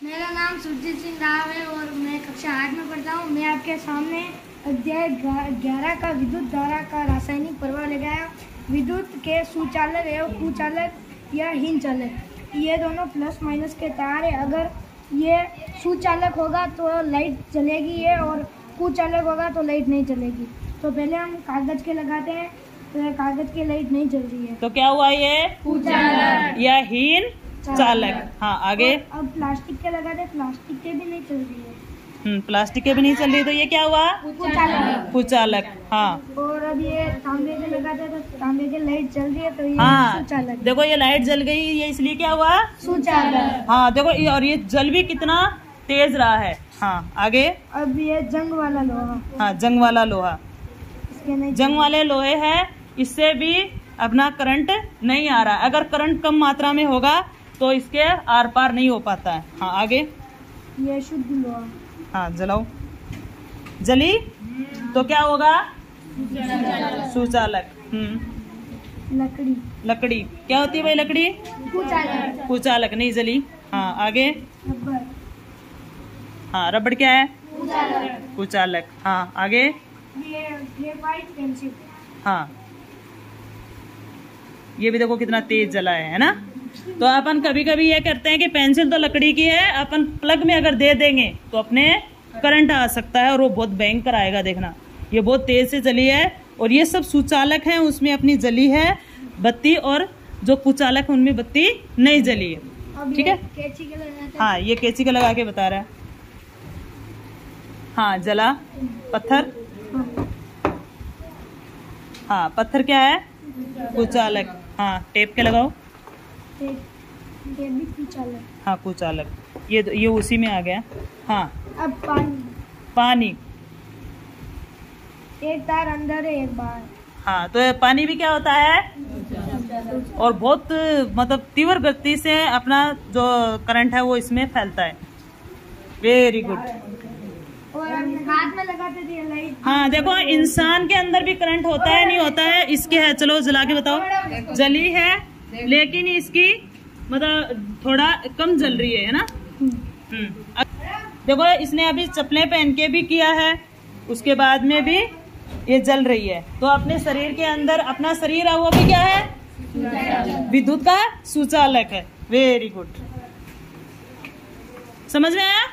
मेरा नाम सुरजीत सिंह राव है और मैं कक्षा आठ में पढ़ता हूँ। मैं आपके सामने अध्याय ग्यारह का विद्युत धारा का रासायनिक प्रभाव लगाया। विद्युत के सुचालक एवं कुचालक या हीन चालक ये दोनों प्लस माइनस के तार है। अगर ये सुचालक होगा तो लाइट चलेगी ये और कुचालक होगा तो लाइट नहीं चलेगी तो पहले हम कागज़ के लगाते हैं। तो कागज़ की लाइट नहीं चल रही है। तो क्या हुआ ये? कुचालक। या हीन? चालक हाँ आगे। अब प्लास्टिक के लगाते हैं प्लास्टिक के भी नहीं चल रही है। हम्म प्लास्टिक के भी नहीं चल रही तो ये क्या हुआ? कुचालक हाँ। और अब ये तांबे के लगाते तो तांबे की लाइट जल रही है तो ये हाँ। सुचालक देखो ये लाइट जल गई ये इसलिए क्या हुआ? सुचालक हाँ देखो ये- और ये जल भी कितना तेज रहा है। हाँ आगे। अब ये जंग वाला लोहा। हाँ जंग वाला लोहा। जंग वाले लोहे है इससे भी अपना करंट नहीं आ रहा। अगर करंट कम मात्रा में होगा तो इसके आर पार नहीं हो पाता है। हाँ आगे। ये शुद्ध लोहा हाँ जलाओ। जली? तो क्या होगा? सुचालक। हम्म। लकड़ी। लकड़ी। क्या होती है भाई लकड़ी? कुचालक। कुचालक नहीं जली। हाँ आगे। रबर। हाँ रबड़ क्या है? कुचालक। हाँ आगे। हाँ। ये भी देखो कितना तेज जला है है ना? तो अपन कभी कभी ये करते हैं कि पेंसिल तो लकड़ी की है अपन प्लग में अगर दे देंगे तो अपने करंट आ सकता है और वो बहुत भयंकर आएगा देखना। ये बहुत तेज से जली है और ये सब सुचालक हैं उसमें अपनी जली है बत्ती और जो कुचालक है उनमें बत्ती नहीं जली है। ठीक है? हैं। हाँ ये कैची का लगा के बता रहा है। हाँ जला। पत्थर। हाँ पत्थर क्या है? कुचालक। हाँ टेप के लगाओ। ये ये भी कुचालक हाँ कुचालक ये ये उसी में आ गया। हाँ। अब पानी। पानी। एक तार अंदर है एक बाहर। हाँ तो पानी भी क्या होता है? और बहुत मतलब तीव्र गति से अपना जो करंट है वो इसमें फैलता है। वेरी गुड और हाथ में लगाते थे लाइट हाँ देखो इंसान के अंदर भी करंट होता है नहीं होता है इसके है। चलो जला के बताओ। जली है लेकिन इसकी मतलब थोड़ा कम जल रही है है ना? हम्म। देखो, इसने अभी चप्पलें पहन के भी किया है, उसके बाद में भी ये जल रही है। तो अपने शरीर के अंदर, अपना शरीर है, वो भी क्या है? विद्युत का सुचालक है। वेरी गुड समझ में आया?